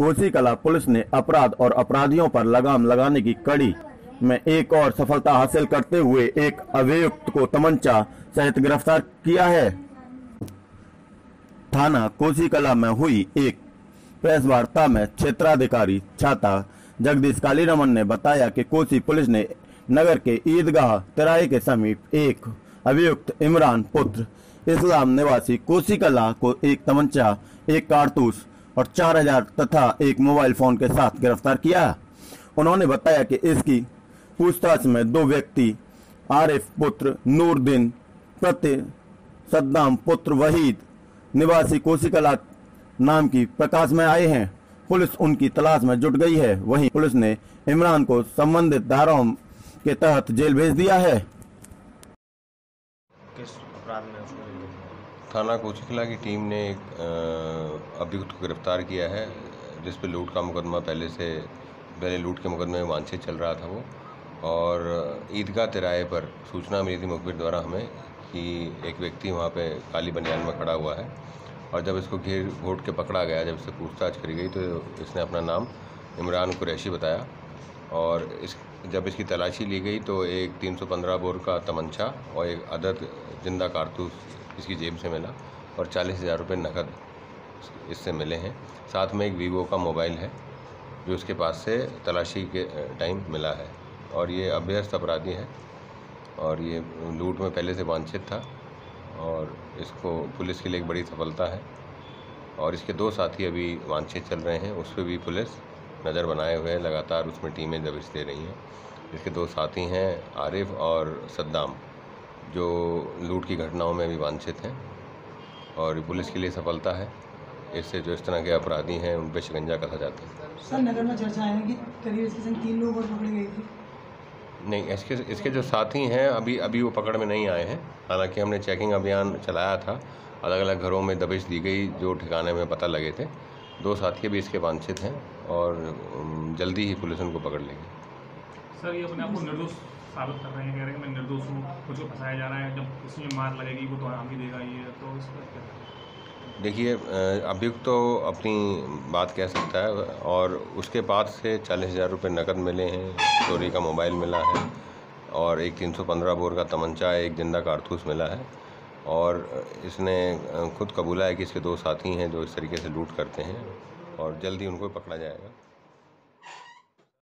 कोसी कला पुलिस ने अपराध और अपराधियों पर लगाम लगाने की कड़ी में एक और सफलता हासिल करते हुए एक अभियुक्त को तमंचा सहित गिरफ़्तार किया है। थाना कोसी कला में हुई एक प्रेस वार्ता में क्षेत्राधिकारी छाता जगदीश कालीरमन ने बताया कि कोसी पुलिस ने नगर के ईदगाह तिराहे के समीप एक अभियुक्त इमरान पुत्र इस्लाम निवासी कोसी कला को एक तमंचा, एक कारतूस और चार हज़ार तथा एक मोबाइल फ़ोन के साथ गिरफ़्तार किया। उन्होंने बताया कि इसकी पूछताछ में दो व्यक्ति, आरिफ पुत्र नूरदीन, प्रति सद्दाम पुत्र वहीद, निवासी कोसिकला नाम की प्रकाश में आए हैं। पुलिस उनकी तलाश में जुट गई है। वहीं पुलिस ने इमरान को संबंधित धाराओं के तहत जेल भेज दिया है। किस अपराध में उसको? थाना कोचिकला की टीम ने एक अभियुक्त को गिरफ़्तार किया है, जिस पे लूट का मुकदमा पहले से, पहले लूट के मुकदमे में वांछित चल रहा था वो। और ईदगाह तिराहे पर सूचना मिली थी मुखबिर द्वारा हमें कि एक व्यक्ति वहाँ पे काली बनियान में खड़ा हुआ है। और जब इसको घेर, घोट के पकड़ा गया, जब इससे पूछताछ करी गई तो इसने अपना नाम इमरान कुरैशी बताया। और इस, जब इसकी तलाशी ली गई तो एक 315 बोर का तमंचा और एक अदद ज़िंदा कारतूस इसकी जेब से मिला और चालीस हज़ार रुपये नकद इससे मिले हैं। साथ में एक वीवो का मोबाइल है, जो इसके पास से तलाशी के टाइम मिला है। और ये अभ्यस्त अपराधी है और ये लूट में पहले से वांछित था और इसको पुलिस के लिए एक बड़ी सफलता है। और इसके दो साथी अभी वांछित चल रहे हैं, उस पर भी पुलिस नज़र बनाए हुए लगातार उसमें टीमें दबिश दे रही हैं। इसके दो साथी हैं, आरिफ और सद्दाम। जो लूट की घटनाओं में भी वांछित हैं और पुलिस के लिए सफलता है। इससे जो इस तरह के अपराधी हैं उन पर शिकंजा कसा जाता है। सर नगर में चर्चा है कि करीब इसके संग तीन लोग और पकड़े गए थे। नहीं इसके इसके जो साथी हैं अभी अभी वो पकड़ में नहीं आए हैं। हालाँकि हमने चेकिंग अभियान चलाया था। अलग अलग घरों में दबिश दी गई जो ठिकाने में पता लगे थे। दो साथी भी इसके वांछित हैं और जल्दी ही पुलिस उनको पकड़ लेगी। सर ये अपने आप को निर्दोष साबित कर रहे हैं, कह रहे हैं, मैं निर्दोष हूँ, मुझको फंसाया जा रहा है, जब इसमें मार लगेगी, वो तो आराम ही देगा ये तो इस पर क्या देखिए अभियुक्त तो अपनी बात कह सकता है और उसके पास से चालीस हज़ार रुपये नकद मिले हैं, चोरी का मोबाइल मिला है और एक 315 बोर का तमंचा, एक ज़िंदा कारतूस मिला है और इसने खुद कबूला है कि इसके दो साथी हैं जो इस तरीके से लूट करते हैं और जल्दी उनको पकड़ा जाएगा।